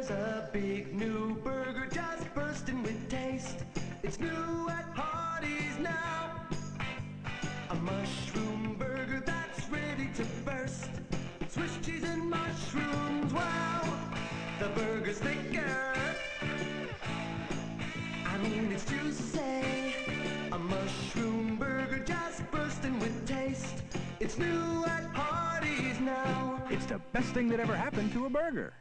There's a big new burger just bursting with taste. It's new at Hardee's now. A mushroom burger that's ready to burst. Swiss cheese and mushrooms, wow. The burger's thicker. I mean, it's juicy. A mushroom burger just bursting with taste. It's new at Hardee's now. It's the best thing that ever happened to a burger.